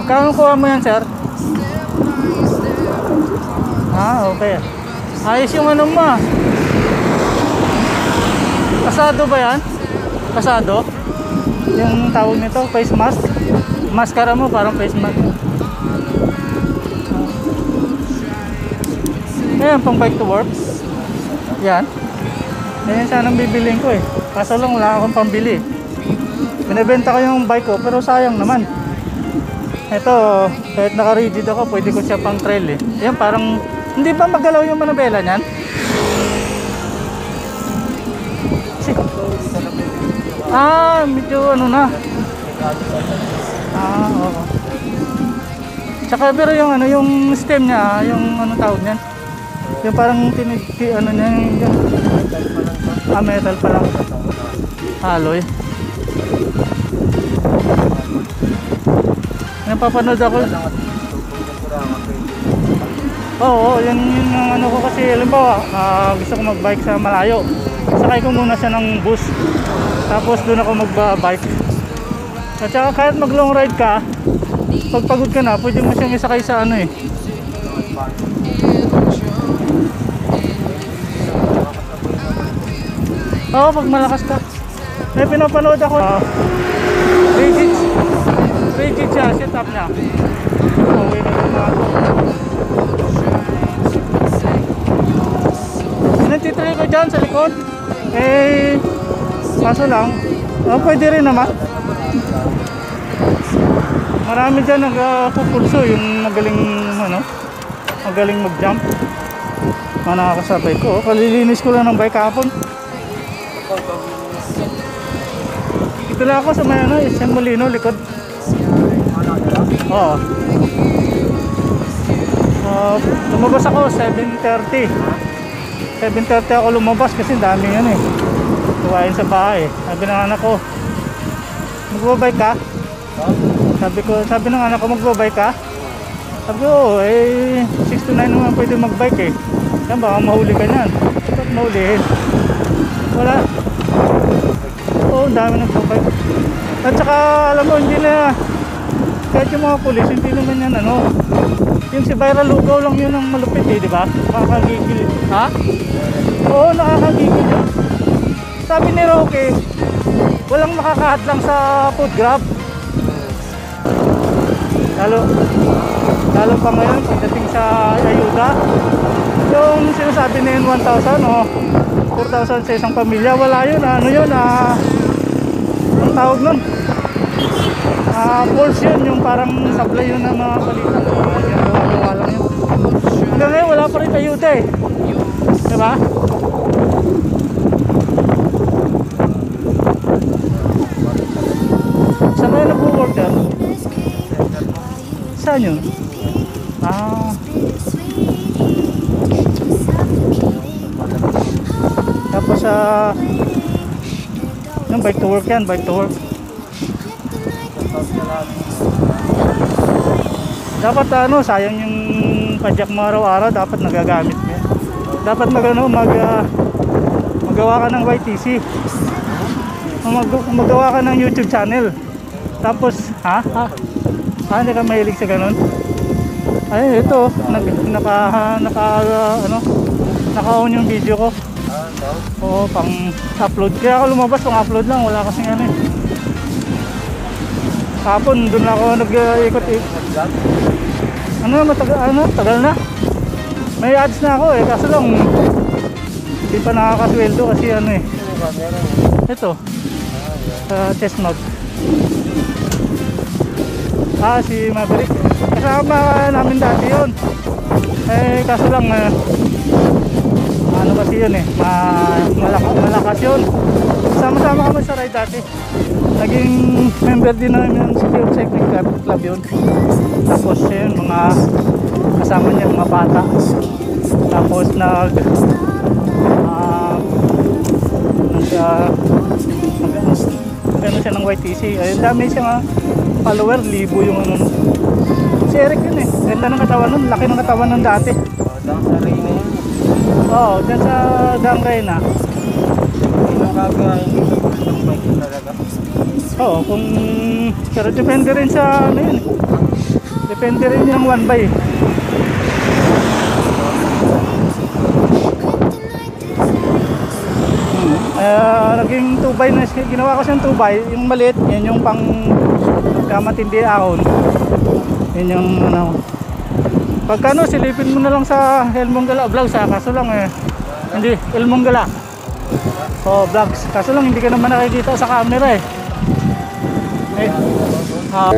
Magkano kuha mo yan, sir? Ah, okay. Ayos yung ano mo ah. Pasado ba yan? Pasado? Yung tawag nito, face mask? Maskara mo parang face mask. Ayan, pang bike to work. Yan. Yan sanang bibiliin ko eh. Kaso lang wala akong pambili. Binibenta ko yung bike ko pero sayang naman. Ito, kahit naka-rigid ako, pwede ko siya pang trail eh. Yan, parang, hindi ba magalaw yung manabela niyan? Ah, medyo ano na. Ah, oo. Tsaka pero yung ano, yung stem niya, yung ano tawag niyan? Yung parang tinig, ti- ano niya, yung, ah, metal pa lang. Alloy. Napapanood ako. Oo, yan yun ang ano ko kasi halimbawa, ah, gusto ko mag-bike sa malayo. Sakay ko muna siya ng bus. Tapos doon ako mag-bike. At saka kahit mag long ride ka, pag pagod ka na, pwede mo siyang isakay sa ano eh. Oo, pag malakas ka. May pinapanood ako. Uh, rigid. Rigid siya, up niya. Okay na yung mga to. Nagtitry ko dyan sa likod. Eh, kaso lang, oh, pwede rin naman. Marami dyan nagpupulso yung magaling, ano, magaling mag-jump. Mga nakakasabay ko. Kalilinis ko lang ng bike kahapon. Ito lang ako sa may ano, isang molino, likod. Oo. Uh, lumabas ako 7.30 7.30 ako lumabas kasi dami yan eh Tuwain sa bahay Sabi ng anak ko Magbabay ka? Sabi ko, sabi ng anak ko magbabay ka? Sabi ko, "Oo, eh 6 to 9 naman pwede magbike eh Yan baka mahuli ka niyan Ba't mahulihin? Wala Oo, dami nagbabike At saka alam mo, hindi na kahit yung mga pulis, hindi naman yan ano yung si Viral Lugaw lang yun ang malupit eh, di ba? Nakakagigil. Ha? Oo, nakakagigil yun. Sabi ni Roque, walang makakahadlang sa food grab. Lalo, lalo pa ngayon pagdating sa ayuda. Yung sinasabi na yun 1,000 o 4,000 sa isang pamilya, wala yun. Ano yun? Ah, ang tawag nun? Ah, false yun, yung parang supply yun ng mga balita. Ah, gawa-gawa lang yun. Hanggang ngayon, wala pa rin ayuda eh. Diba? Saan yun? Ah, tapos sa yung bike to work yan, bike to work. Dapat ano, sayang yung padyak mo araw-araw, dapat nagagamit mo. Dapat mag ano, mag ah, magawa ka ng YTC. Mag, magawa ka ng YouTube channel. Tapos, ha? Ha? Ha, hindi ka mahilig sa ganun? Ay, ito, nag, naka, naka, ah, ano, naka-on yung video ko. Oo, pang upload. Kaya ako lumabas, pang upload lang, wala kasing ano eh. Kapon, doon ako nag-ikot eh. Ano, matagal, ano, tagal na. May ads na ako eh, kaso lang, hindi pa nakakasweldo kasi ano eh. Ito, sa chestnut. Ah, si Maverick. Kasama namin dati yun. Eh, kaso lang, eh, ano kasi yun eh, ma malaka, malakas yun. Sama-sama kami sa ride dati. Naging member din namin ng City Cycling Club, yun. Tapos yun, mga kasama niya, mga bata. Tapos nag ah nag ah, nag ano siya ng YTC. Ayun, dami siya nga follower, libo yung ano. Si Eric yun eh. Ganda ng katawan nun, laki ng katawan nun dati. Oo, dyan sa Dang Reyna. Oo, kung... Pero depende rin sa ano yun. eh. Depende rin yung one by. Hmm. Uh, naging 2 by na. Ginawa ko siyang 2 by. Yung maliit, yan yung pang kamatindi ahon. Yan yung ano. Pagka ano, silipin mo na lang sa Elmong Gala vlogs ha. Kaso lang eh. Hindi, Elmong Gala. Oh, vlogs. Kaso lang hindi ka naman nakikita sa camera eh. Eh. Ah,